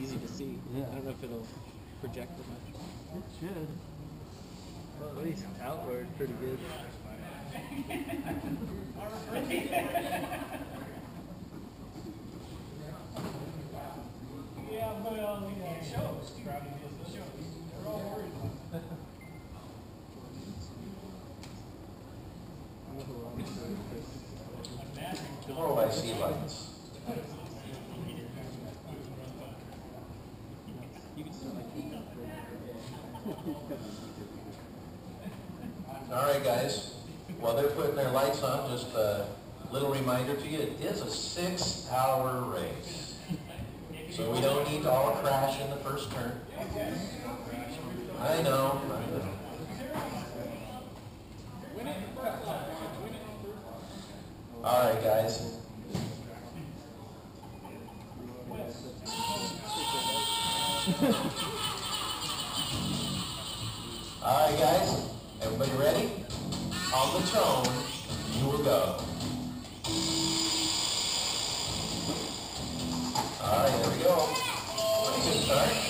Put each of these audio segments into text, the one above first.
easy to see. Yeah. I don't know if it'll project it much. It should. Well, at least outward, pretty good. Yeah, but uh, it shows. Crowded is the show. They're all worried about it. I don't know who else is there, but- Or by sea lights. You can still like keep All right, guys, while their lights on, just a little reminder to you, it is a six-hour race. So we don't need to all crash in the first turn. I know, I know. All right, guys. All right, guys, everybody ready? On the tone, you will go. All right, there we go. Pretty good start.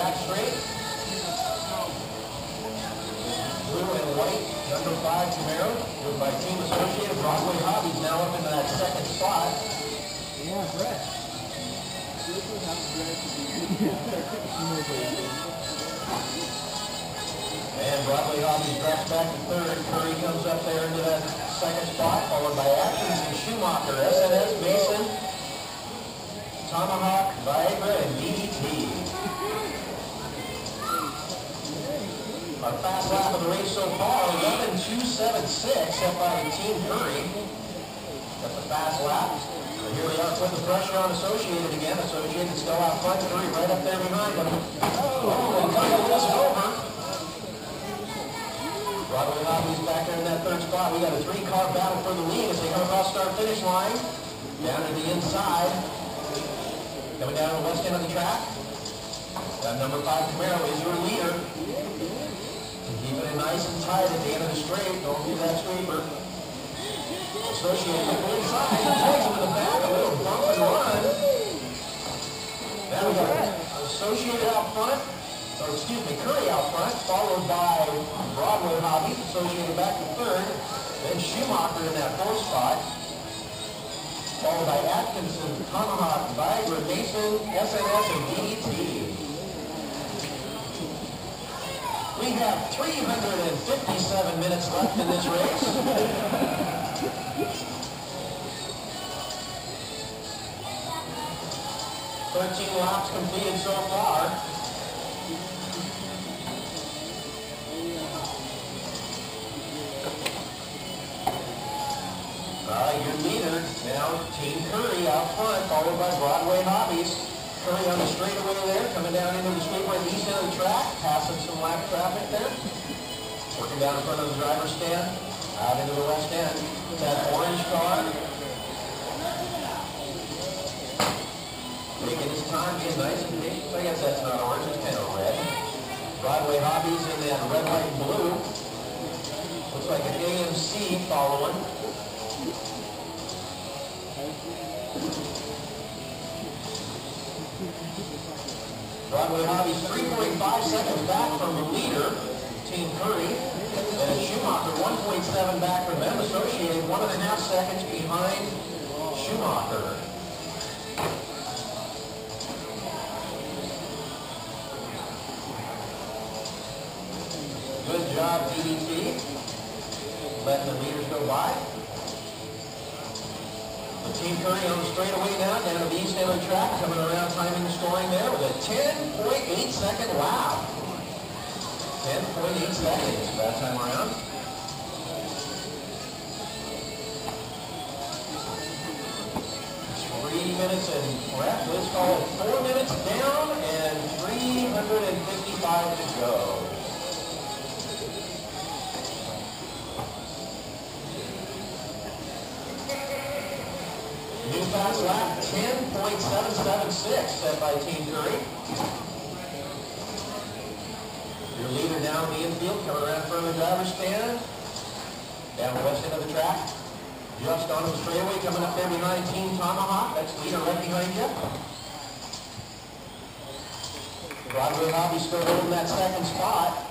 Back straight. Blue and white, number five Camaro, driven by Team Associated. Broadway Hobbies now up into that second spot. Yeah, Brett. This is how Brett And Broadway Hobbies drops back to third. Curry comes up there into that second spot, followed by Atkins and Schumacher, SNS, Mason, Tomahawk, Viagra, and DDT. Our fast lap of the race so far, 11.276, set by Team Curry. That's a fast lap. So here we are putting the pressure on Associated again. Associated still out front, Curry right up there behind them. Oh, and loses it over. Broadway Hobbies back there in that third spot. We got a three-car battle for the lead as they come across start-finish line. Down to the inside. Coming down the west end of the track. That number five Camaro is your leader. Keeping it nice and tight at the end of the straight. Don't do that sweeper. Associated with the inside. Takes him to the back. A little bump and run. We got Associated out front. Or excuse me, Curry out front, followed by Broadway Hobbies, Associated back to third. Then Schumacher in that fourth spot. Followed by Atkinson, Tomahawk, Viagra, Mason, SNS, and DDT. We have 357 minutes left in this race. Thirteen laps completed so far. Uh, your leader, now Team Curry out front, followed by Broadway Hobbies. Curry on the straightaway there, coming down into the straightaway east end of the track, passing some lap traffic there. Working down in front of the driver's stand, out into the west end. That orange car. Taking his time, being nice and patient. I guess that's not orange, it's kind of red. Broadway Hobbies in that red, white, blue. Looks like an AMC following. Broadway Hobbies 3.5 seconds back from the leader, Team Curry. And Schumacher 1.7 back from them, associated one and a half seconds behind Schumacher. Good job, DDT. Letting the leaders go by. Team Curry on the straightaway now, down to the east the track, coming around timing the scoring there with a 10.8 second lap. Ten point eight seconds that time around. Three minutes and, well, let's call it four minutes down and three hundred and fifty-five to go. Fast lap, ten point seven seven six set by Team Curry. Your leader down the infield, coming around from the driver's stand. Down the west end of the track. Just onto the straightaway, coming up there behind Team Tomahawk. That's leader right behind you. Broadway Hobby still holding that second spot.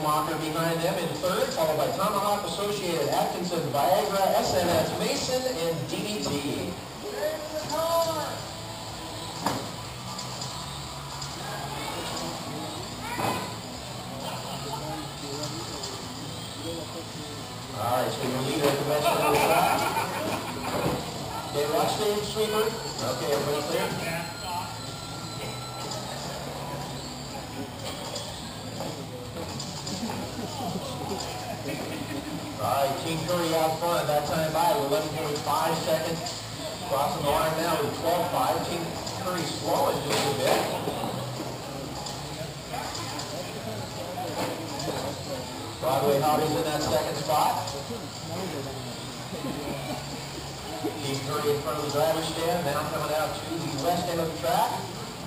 Schumacher behind them in third, followed by Tomahawk Associated, Atkinson, Viagra, SNS, Mason, and DDT. All right, so at the the. Okay, watch stage sweeper. Okay, everybody clear? All right, Team Curry out front, at that time by 11.5 seconds. Crossing the line now with 12.5. Team Curry slowing just a bit. Broadway Hobbies in that second spot. Team Curry in front of the driver's stand, now coming out to the west end of the track,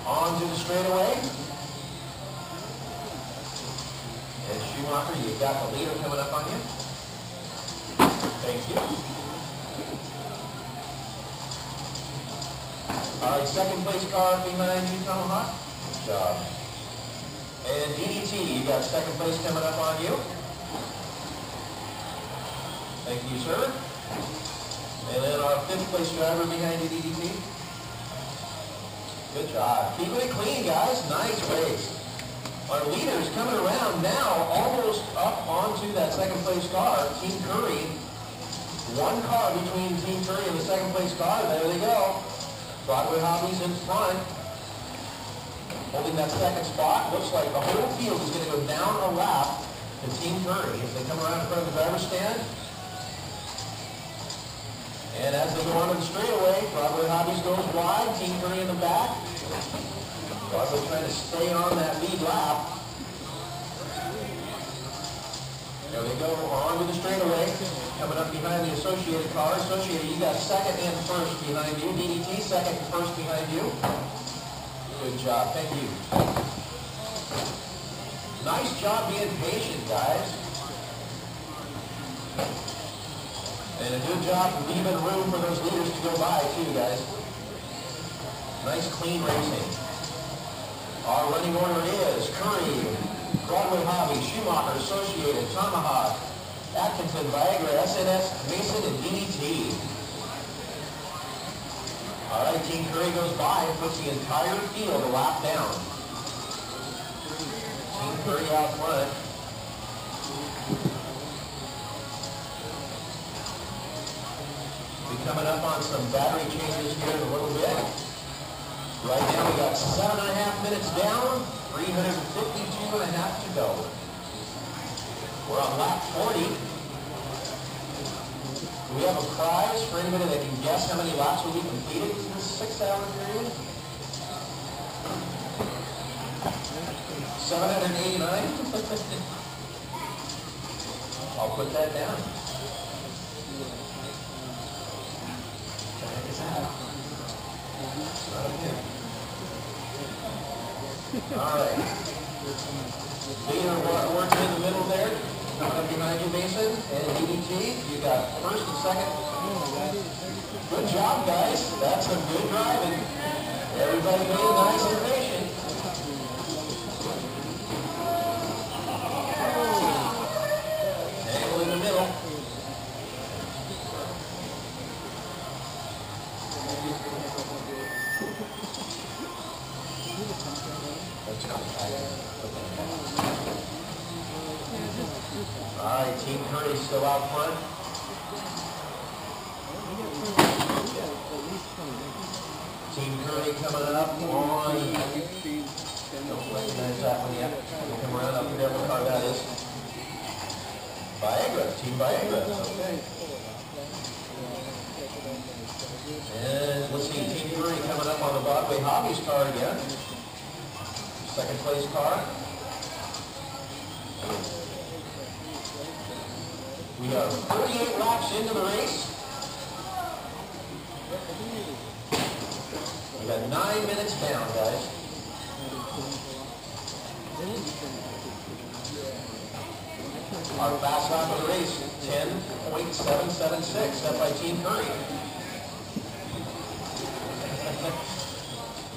onto the straightaway. And Schumacher, you've got the leader coming up on you. Thank you. All right, second place car behind you, Tomahawk. Good job. And DDT, you got second place coming up on you. Thank you, sir. And then our fifth place driver behind you, DDT. Good job. Keeping it clean, guys. Nice race. Our leaders coming around now, almost up onto that second place car, Team Curry. One car between Team Curry and the second place car. There they go. Broadway Hobbies in front. Holding that second spot. Looks like the whole field is going to go down a lap to Team Curry as they come around in front of the driver's stand. And as they go onto the straightaway, Broadway Hobbies goes wide. Team Curry in the back. Broadway trying to stay on that lead lap. There they go on to the straightaway. Coming up behind the Associated car. Associated, you got second and first behind you. DDT, second and first behind you. Good job. Thank you. Nice job being patient, guys. And a good job leaving room for those leaders to go by, too, guys. Nice, clean racing. Our running order is Curry, Broadway Hobby, Schumacher, Associated, Tomahawk, Atkinson, Viagra, SNS, Mason, and DDT. All right, Team Curry goes by and puts the entire field a lap down. Team Curry out front. Be coming up on some battery changes here in a little bit. Right now, we got seven and a half minutes down, 352 and a half to go. We're on lap 40. Do we have a prize for anybody that can guess how many laps will be completed in this six-hour period? 789? I'll put that down. All right. Leader wa- in the middle there, you, Mason, and DDT, you got first and second. Good job, guys. That's some good driving. Everybody being nice and. Right, Team Curry still out front. Team Curry coming up on, don't recognize that one yet. We'll come around up here, what car that is. Viagra, Team Viagra. And let's see, Team Curry coming up on the Broadway Hobbies car again. Second place car. We are 38 laps into the race. We got nine minutes down, guys. Our fast lap of the race, 10.776, set by Team Curry.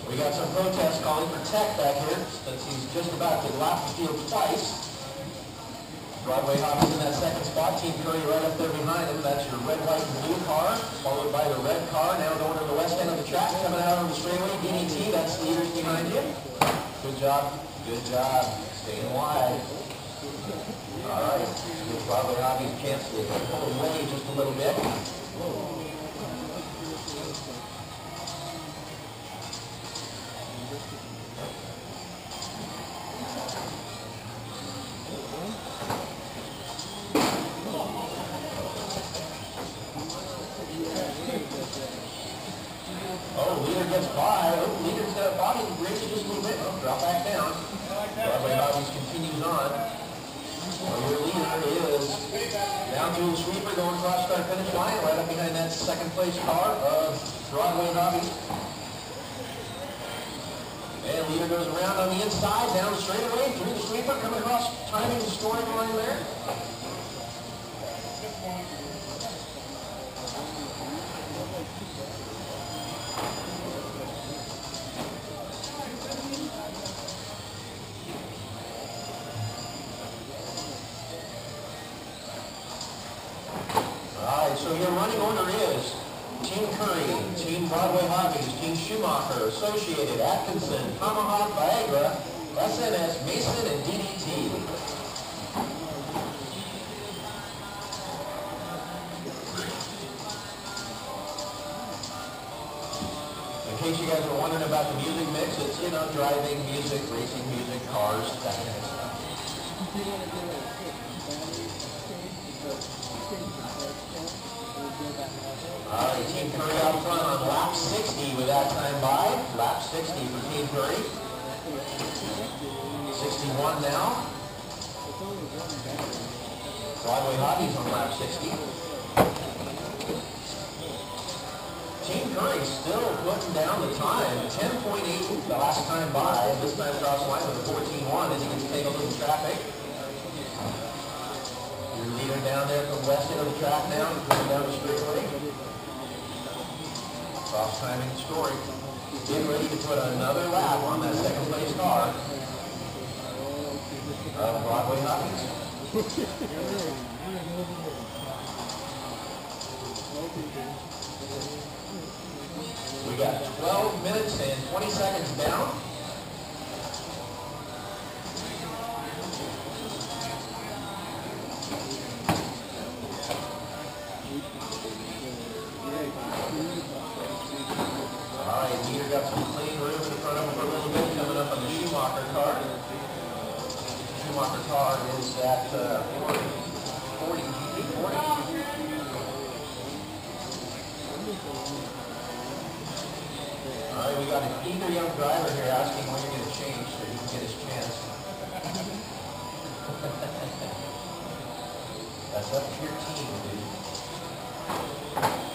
We got some protests calling for Tech back here, since he's just about to lap the field twice. Broadway Hobbies in that second spot, Team Curry right up there behind him. That's your red, white, and blue car, followed by the red car, now going to the west end of the track, coming out on the straightaway, DDT, that's leaders behind you. Good job, good job, staying wide. All right, give Broadway Hobbies chance to pull away just a little bit. Gets by. Oh, leader's got a body race just a little bit. Oh, drop back down. Broadway Hobbies continues on. Well, your leader is down to the sweeper going across start finish line right up behind that second place car of Broadway Hobbies. And leader goes around on the inside, down straightaway, through the sweeper, coming across, timing the scoring line there. Schumacher, Associated, Atkinson, Tomahawk, Viagra, SNS, Mason, and DDT. In case you guys are wondering about the music mix, it's, you know, driving music, racing music, cars, that kind of stuff. All right, Team Curry out front on lap 60 with that time by. Lap 60 for Team Curry. 61 now. Broadway Hobbies on lap 60. Team Curry still putting down the time. 10.8 the last time by. This time across the line with a 14-1 as he gets to take a little traffic. Your leader down there from west end of the track now, going down the straightaway. Cross timing the story. Getting ready to put another lap on that second place car. Of Broadway Hobbies. We got 12 minutes and 20 seconds down. That's up to your team, dude.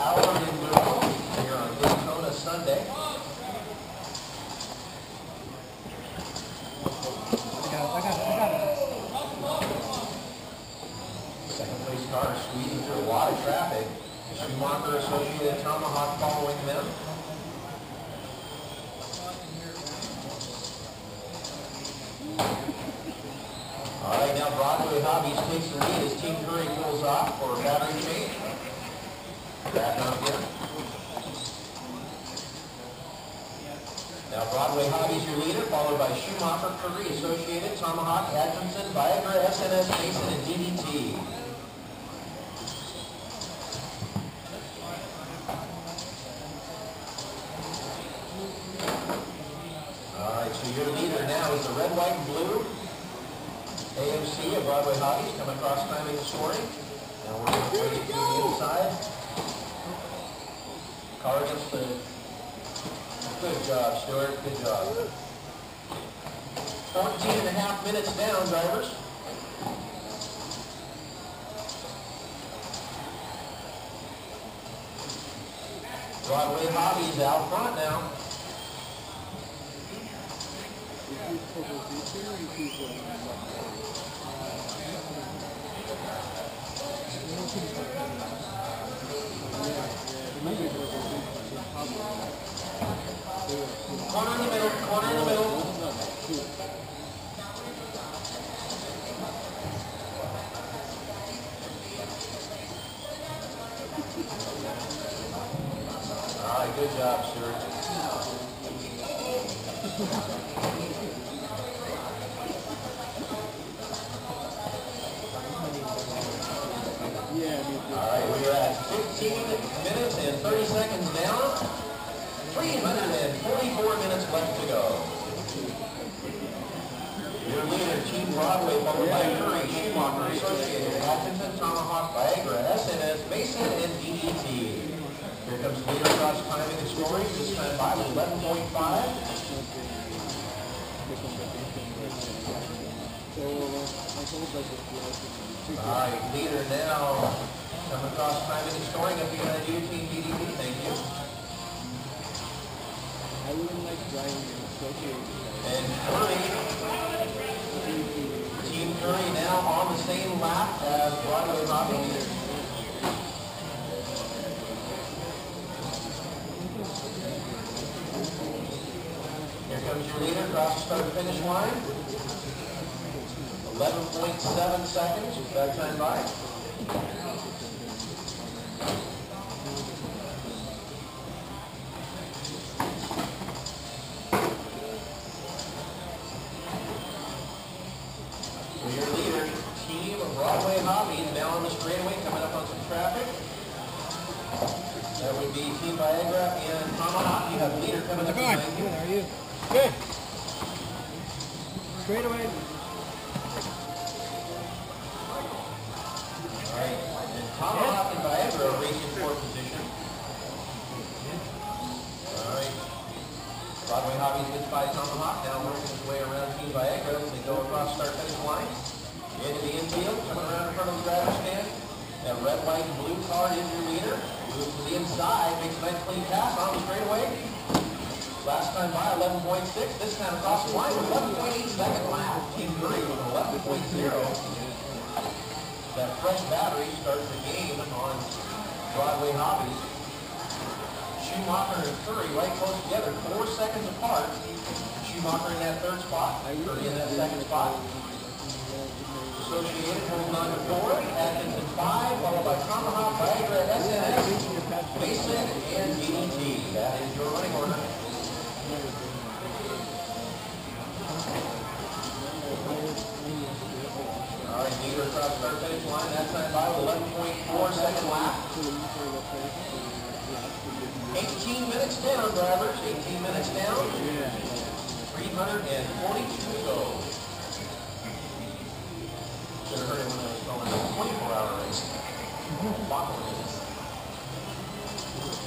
out. Broadway Hobbies your leader, followed by Schumacher, Curry, Associated, Tomahawk, Atkinson, Viagra, SNS, Mason, and DDT. All right, so your leader now is the red, white, and blue AMC of Broadway Hobbies coming across timing and scoring. Now we're going to take it to the inside. Car against the, good job, Stuart, good job. 14 and a half minutes down, drivers. Broadway Hobbies out front now. Corner in the middle, corner in the middle. Here comes your leader across the finish line. 11.7 seconds, that time by. Last time by 11.6, this time across the line with 11.8 second lap. Team with 11.0. That fresh battery starts the game on Broadway Hobbies. Schumacher and Curry right close together, four seconds apart. Schumacher in that third spot, Curry in that second spot. Associated holding on to four, five, followed by Tomahawk, Viagra, SNS, Mason, and DDT. That is your running order. 18 minutes down, drivers, 18 minutes down. 342 to go. Should have heard it when I was calling a 24-hour race. Race.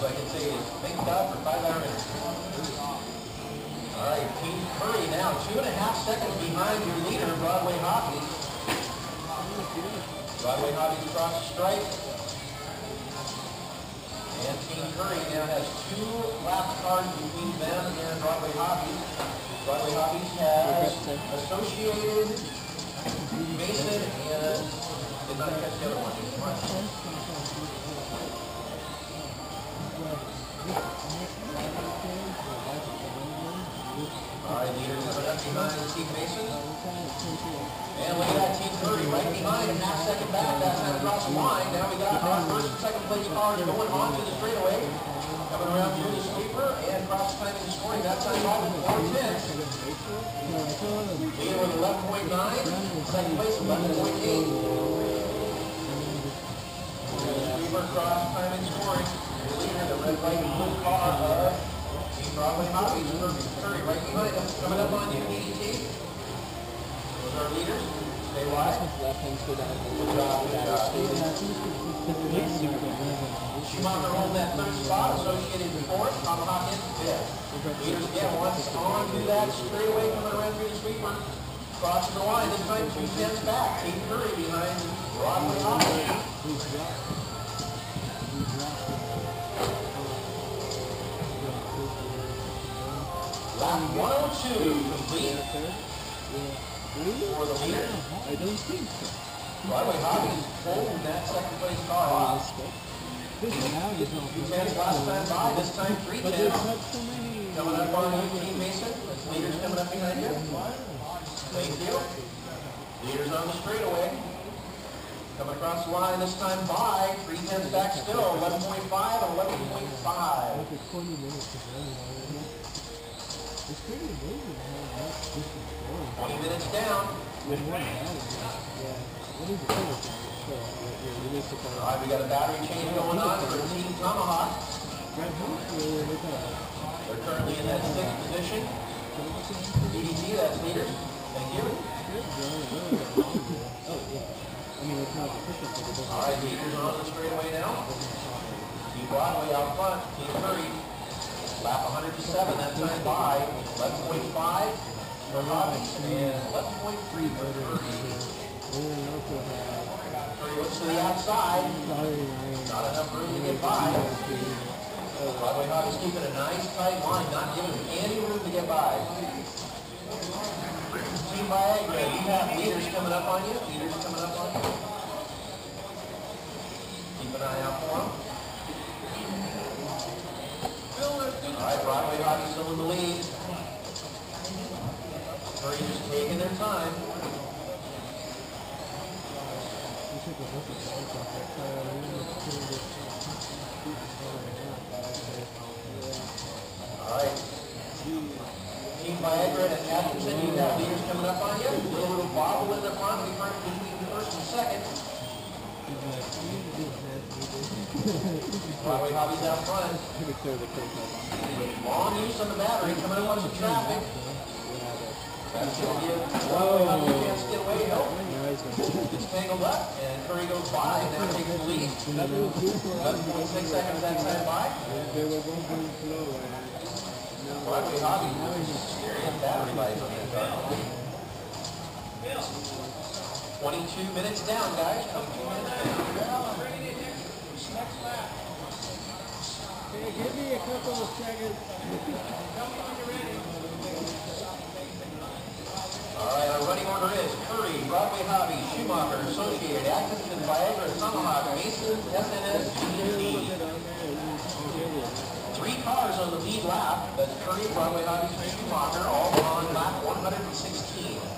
All I can for five-hour minutes. All right, Team Curry now two and a half seconds behind your leader, Broadway Hobbies. Broadway Hobbies across the stripe. And Team Curry now has two lap cars between them and Broadway Hobbies. Broadway Hobbies has Associated, Mason, and did not catch the other one. All right, leader coming up behind Steve Mason. And look at that, Team Curry right behind him, half second back, that time across the line. Now we got our first and second place cars going on to the straightaway. Coming around through the sweeper and cross timing and scoring, that time by with four tenths. With eleven point nine, second place eleven point eight. Sweeper cross timing scoring, leader, the red, white, and blue car Team Broadway Hobbies, Curry right behind him, coming up on you, DDT. Those are leaders, stay wide. Good job, good job. Schumacher holding that third spot, associated with fourth, Tomahawk in fifth. Leaders again, once on to that straightaway coming around through the sweeper. Crossing the line, this time two tenths back. Team Curry behind Broadway Hobby. Lap 102 complete for the leader. I don't think so. Broadway is holding that second place car off. This now is Two tenths last time by, this time three But there's tenths. not so many. Coming up on you, Team Mason. This leader's coming up behind you. Thank you. Leaders on the straightaway. Coming across the line this time by, three tenths back still, 11.5 and 11.5. After 20 minutes of running already. It's pretty amazing how much this is going. 20 minutes down. With one battery. Yeah. What is the finish? So, your municipal. All right, we got a battery change going on for Team Tomahawk. Right, hopefully. They're currently in that sixth position. DDT, that's leaders. Thank you. Oh, yeah. I mean, it's not efficient, but it doesn't. All right, leaders on the straightaway now. Team Broadway out front, Team Curry. Lap 107, that time by 11.5 for Robbins and 11.3 for Curry. We also have, Curry looks to the outside, not enough room to get by. Broadway Hobbies keeping a nice tight line, not giving any room to get by. Team Viagra, you have leaders coming up on you, leaders coming up on you. Keep an eye out for them. Right, Broadway Hobbies still in the lead. Curry just taking their time. All right. Team Viagra and Atkinson, you have leaders coming up on you. A little of bobble in the front between first and second. Curve out. Long on the battery, coming traffic. That's gonna give. A chance to get away. Nope. Now he's gonna- It's tangled up, and Curry goes by, and takes the lead. Seconds that time by. They were both going slow, and Broadway Hobbies, serious battery life on that car. Twenty-two minutes down, guys, twenty-two minutes down. Hey, give me a couple of seconds. All right, our running order is Curry, Broadway Hobby, Schumacher, Associated, Atkinson, Viagra, Tomahawk, Mason, SNS, DDT. Three cars on the lead lap. That's Curry, Broadway Hobby, Schumacher, all on lap 116.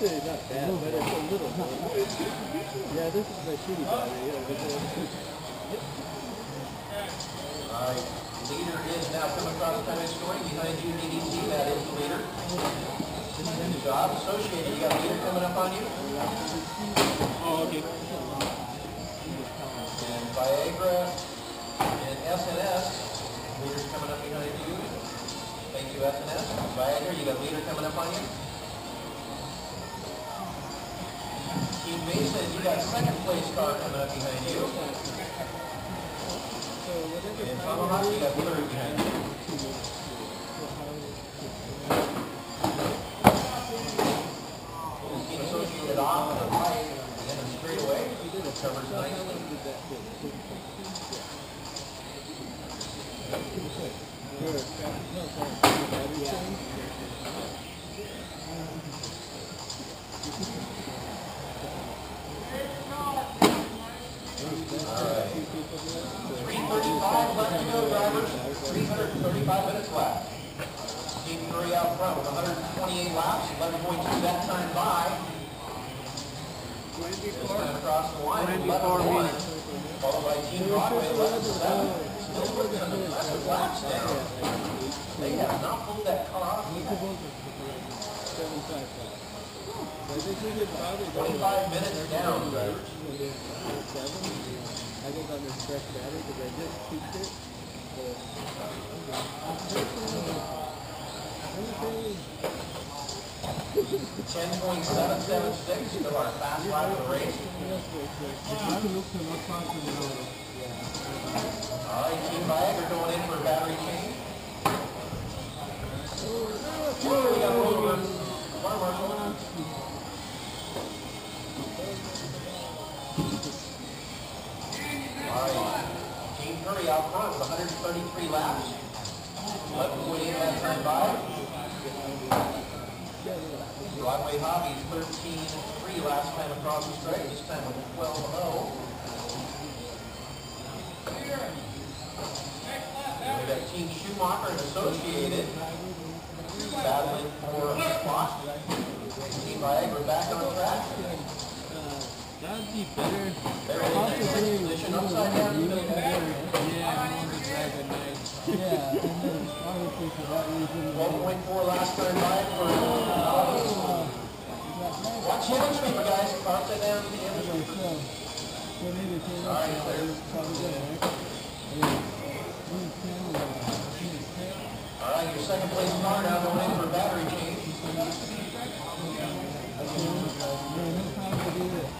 It's not bad, but it's a little. Yeah, this is the shitty battery. Yeah, All right, leader is behind you, DDT, that is the leader. Good job. Associated, you got leader coming up on you. Oh, okay. And Viagra and SNS, coming up behind you. Thank you, SNS. Viagra, you got a leader coming up on you. Mason, you got second place car coming up behind you. And you got third behind you. Associated off the right, at the end of the straightaway, covers nicely. Three thirty-five left to go, drivers. Three hundred and thirty-five minutes left. Team three out front with hundred and twenty-eight laps, eleven point two that time by. This time across the line, eleven one. Followed by Team Broadway, eleven seven. Still with some impressive laps down. They have not pulled that car off yet. Twenty-five minutes down, drivers. I think on this fresh battery because I just tweaked it. But Ten point seven seven six, still our fast lap of the race. All right, Team going in for battery change. Whoa, we got. Car marshal. All right, Curry out front with 133 laps. 11.8 that time by. Broadway Hobbies 13.3 last time across the straight, this time with 12.0. We've got Team Schumacher and Associated battling for a spot. Team Viagra back on track. That'd be better. They're in the sixth position, upside in the middle. Yeah, I want to drive at night. Yeah, and then obviously for that reason. Twelve point four last time by for Hobbies. Watch the sweeper, guys, down to the other so, so maybe it came All up, right, clear. probably good, right? Yeah. One is ten, uh, one is ten. All right, your second place car now going in for battery change. Yeah, no time to do it. Probably two, three. So that'd be up to about. About the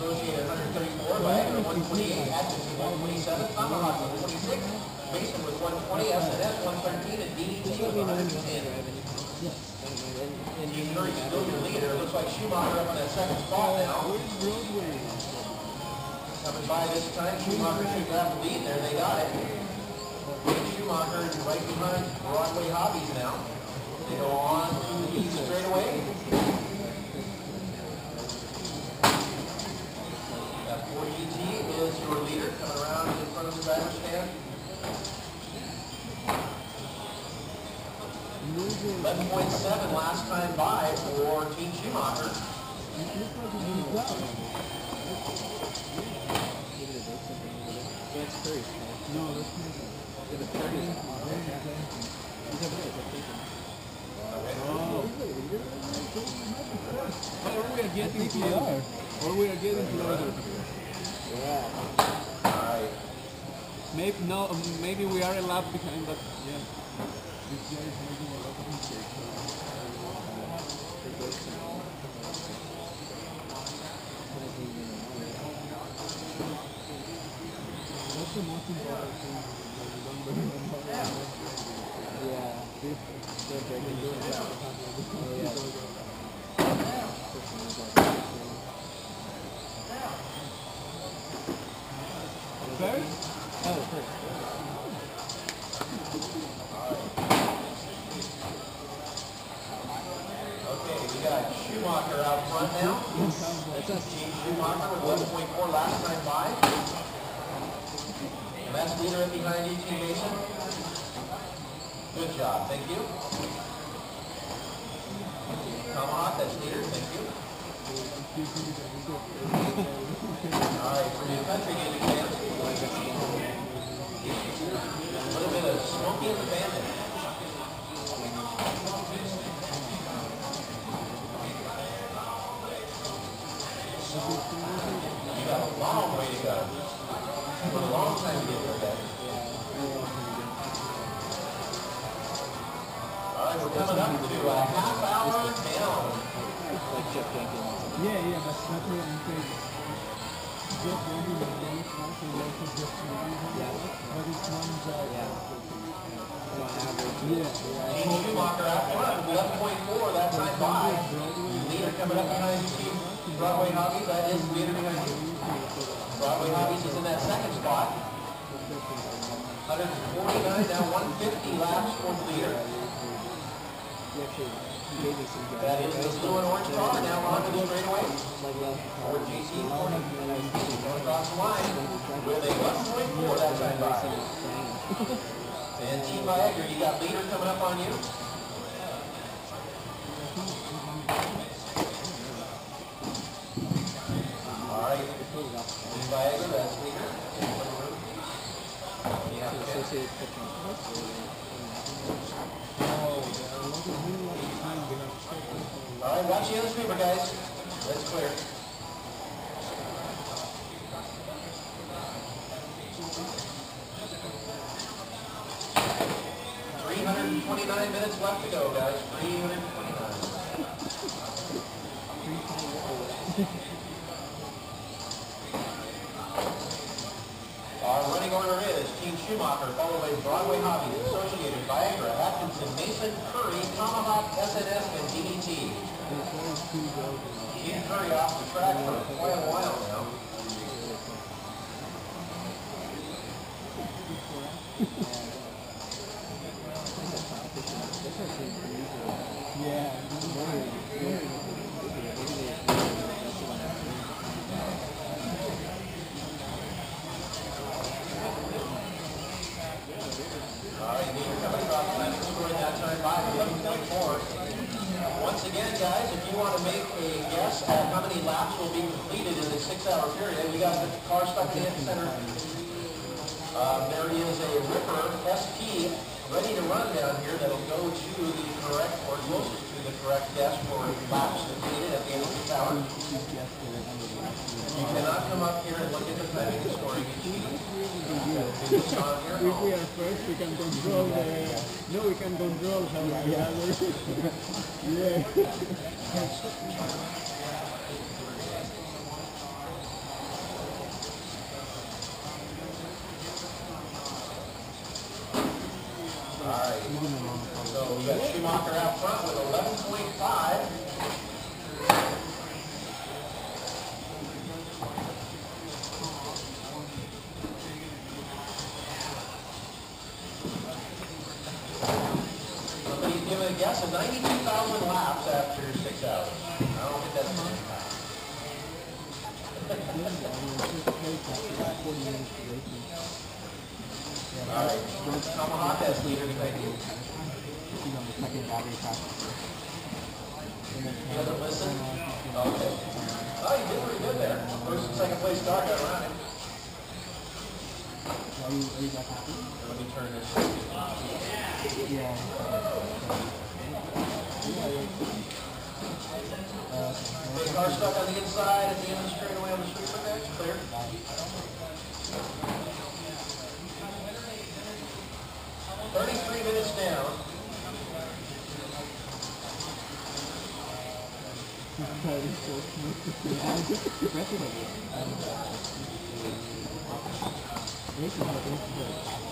Rosie at 134, Viagra 128, Atkinson 127, Tomahawk 126, Mason with 120, SNS 113, and DDT with 110. And Yuri still your leader. Looks like Schumacher up on that second spot now. Coming by this time, Schumacher should grab the lead there. They got it. Schumacher is right behind Broadway Hobbies now. They go on to the straightaway. In front of the driver's stand. Eleven point seven last time by for Team Schumacher. That's first. No, that's not. It's thirty. Oh. Or we are getting closer. Or we are getting closer. Yeah. Maybe no. um, Maybe we are a lap behind, but yeah. This guy is making a lot of mistakes. That's the most important thing. that you don't remember. Yeah, this they're breaking. Oh, yeah. First? Oh, first. okay, we got Schumacher out front now. That's us. Gene Schumacher with 11.4 last time by. And that's leader right behind you, Team Mason. Good job, thank you. Now one fifty laps for the leader. That is the blue and orange car, now on to the straightaway. For GT forty, going across the line with a one point four that time by. And Team Viagra, you got leader coming up on you. All right, Team Viagra, Associated pitching. All right, watch the other guys. Clear. Three hundred and twenty-nine minutes left to go, guys. Broadway Hobbies, Associated, Viagra, Atkinson, Mason, Curry, Tomahawk, SNS, and DDT. Gene Curry off the track for quite a while now. Yeah. All right, Nate, coming across the line, scoring that time by eleven point four. Once again, guys, if you want to make a guess at how many laps will be completed in this six-hour period, we got the Uh, there is a Ripper SP ready to run down here that'll go to the correct, or closest to the correct guess for laps completed at the end of the hour. You cannot come up here and look at the timing scoring. If we are first, we can control the. No, we can control how the others. yeah. All right. So we got Schumacher out front with eleven point five. Somebody give it a guess, of ninety-two thousand laps after six hours. I don't think that's very fast. All right, has leader. He Okay. Oh, you did pretty good there. Second place car got around him. Let me turn this. Okay, car stuck on the inside at the end of the straightaway on the sweeper, guys, clear. Thirty-three minutes down. i'm just breathing Thank you.